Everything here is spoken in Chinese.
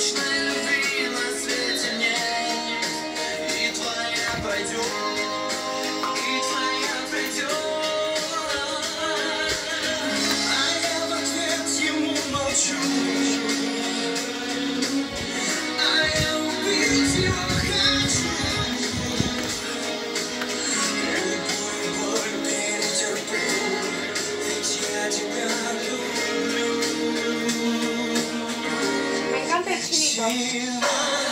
Krishna. 去那。